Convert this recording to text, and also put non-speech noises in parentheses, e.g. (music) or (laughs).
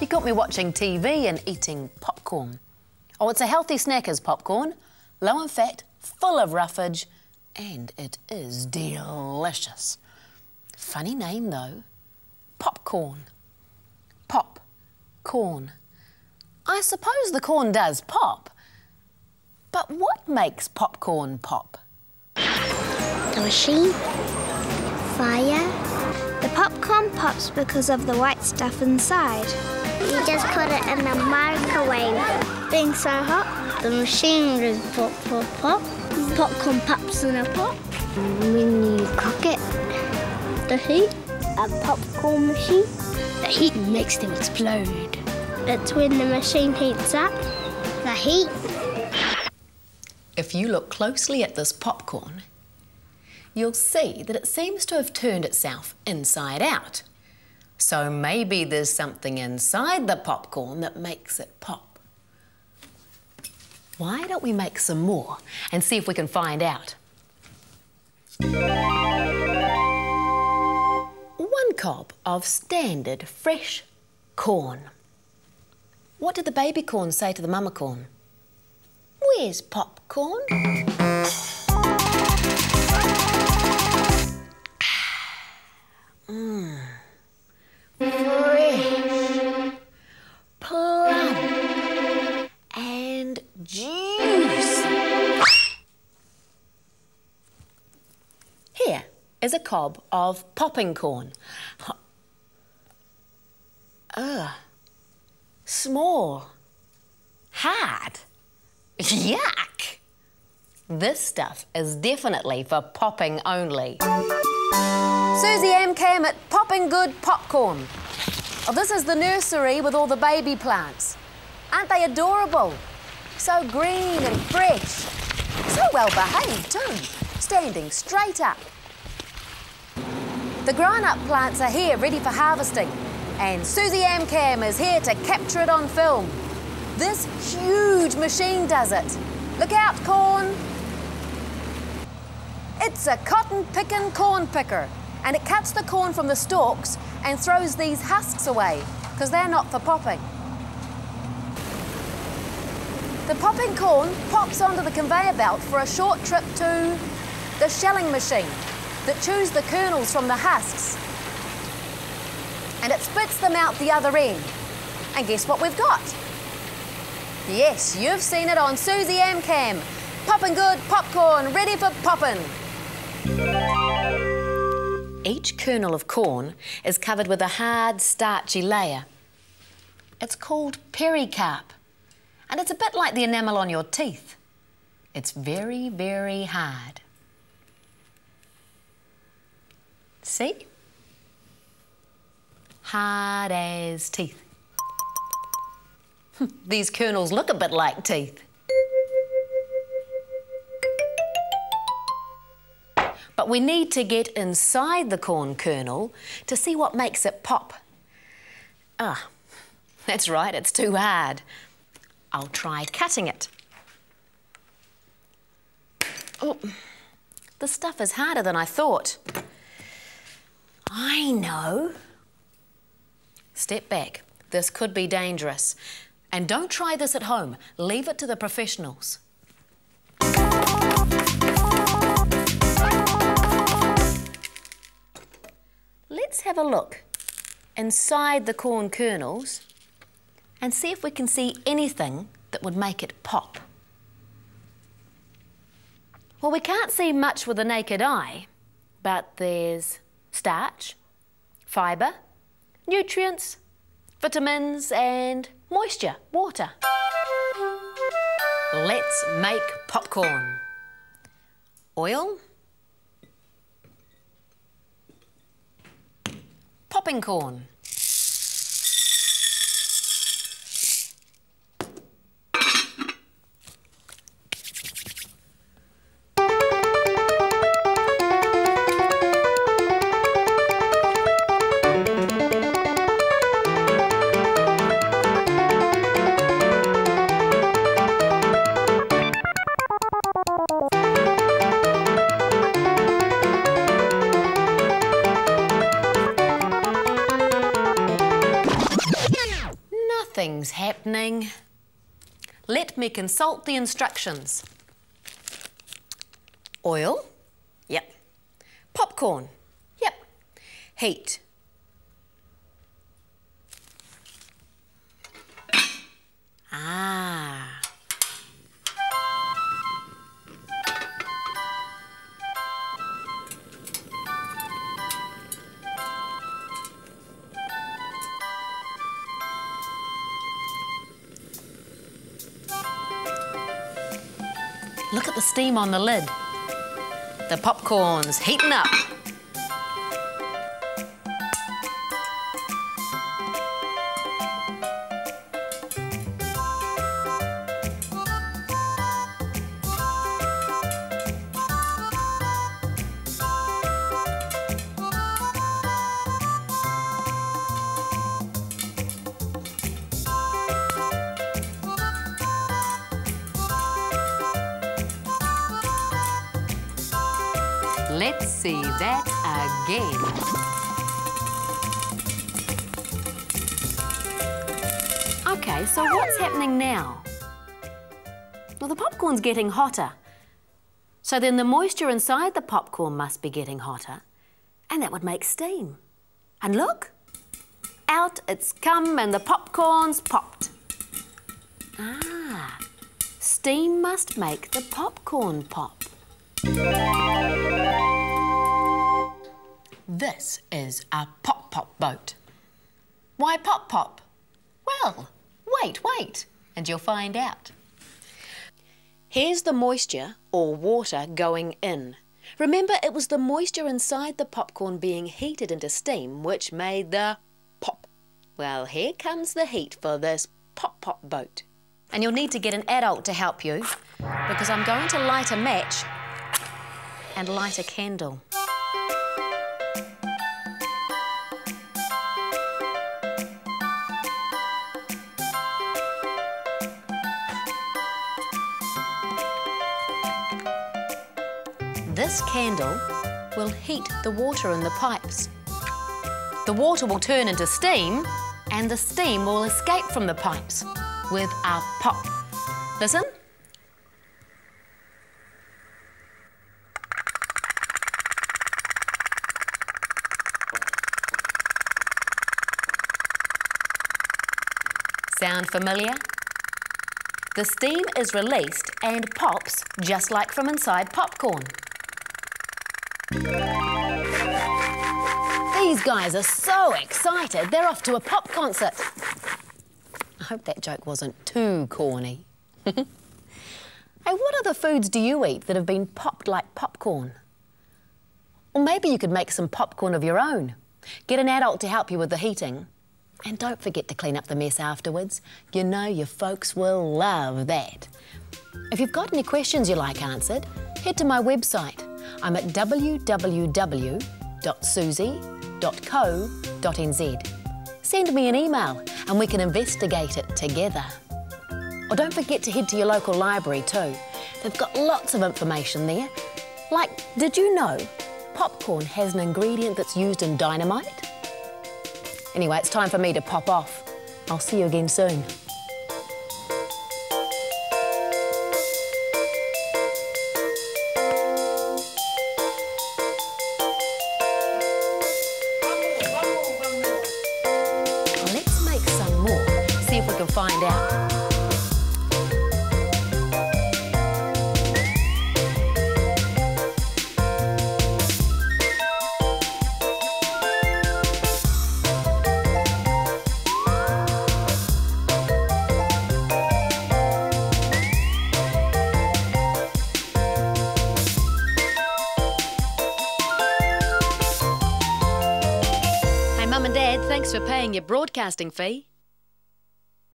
me watching TV and eating popcorn. Oh, it's a healthy snack as popcorn, low in fat, full of roughage, and it is delicious. Funny name though, popcorn. Pop, corn. I suppose the corn does pop, but what makes popcorn pop? The machine, fire. The popcorn pops because of the white stuff inside. You just put it in the microwave. Being so hot, the machine goes pop, pop, pop. Popcorn pops in a pot. When you cook it, the heat, a popcorn machine, the heat makes them explode. It's when the machine heats up, the heat. If you look closely at this popcorn, you'll see that it seems to have turned itself inside out. So maybe there's something inside the popcorn that makes it pop. Why don't we make some more and see if we can find out? One cob of standard fresh corn. What did the baby corn say to the mama corn? Where's popcorn? Is a cob of popping corn. Ugh. Small. Hard. Yuck! This stuff is definitely for popping only. Suzy M. Cam at Popping Good Popcorn. Oh, this is the nursery with all the baby plants. Aren't they adorable? So green and fresh. So well behaved too, standing straight up. The grown-up plants are here ready for harvesting and Suzy M. Cam is here to capture it on film. This huge machine does it. Look out, corn. It's a cotton picking corn picker and it cuts the corn from the stalks and throws these husks away because they're not for popping. The popping corn pops onto the conveyor belt for a short trip to the shelling machine that chews the kernels from the husks and it spits them out the other end. And guess what we've got? Yes, you've seen it on Suzy M Cam. Poppin' good popcorn, ready for poppin'. Each kernel of corn is covered with a hard, starchy layer. It's called pericarp, and it's a bit like the enamel on your teeth. It's very, very hard. See? Hard as teeth. These kernels look a bit like teeth. But we need to get inside the corn kernel to see what makes it pop. Ah, that's right, it's too hard. I'll try cutting it. Oh, the stuff is harder than I thought. I know. Step back. This could be dangerous. And don't try this at home. Leave it to the professionals. Let's have a look inside the corn kernels and see if we can see anything that would make it pop. Well, we can't see much with the naked eye, but there's starch, fibre, nutrients, vitamins and moisture, water. Let's make popcorn. Oil. Popping corn. Things happening. Let me consult the instructions. Oil? Yep. Popcorn? Yep. Heat? Ah. Look at the steam on the lid. The popcorn's heating up. Let's see that again. Okay, so what's happening now? Well, the popcorn's getting hotter. So then the moisture inside the popcorn must be getting hotter, and that would make steam. And look, out it's come and the popcorn's popped. Ah, steam must make the popcorn pop. This is a pop pop boat. Why pop pop? Well, wait, wait, and you'll find out. Here's the moisture or water going in. Remember, it was the moisture inside the popcorn being heated into steam which made the pop. Well, here comes the heat for this pop pop boat. And you'll need to get an adult to help you because I'm going to light a match and light a candle. This candle will heat the water in the pipes. The water will turn into steam and the steam will escape from the pipes with a pop. Listen. Sound familiar? The steam is released and pops just like from inside popcorn. These guys are so excited, they're off to a pop concert. I hope that joke wasn't too corny. (laughs) hey, what other foods do you eat that have been popped like popcorn? Or maybe you could make some popcorn of your own. Get an adult to help you with the heating. And don't forget to clean up the mess afterwards. You know your folks will love that. If you've got any questions you like answered, head to my website. I'm at www.suzy.co.nz. Send me an email and we can investigate it together. Or don't forget to head to your local library too. They've got lots of information there. Like, did you know popcorn has an ingredient that's used in dynamite? Anyway, it's time for me to pop off. I'll see you again soon. Find out. Mum and Dad, thanks for paying your broadcasting fee.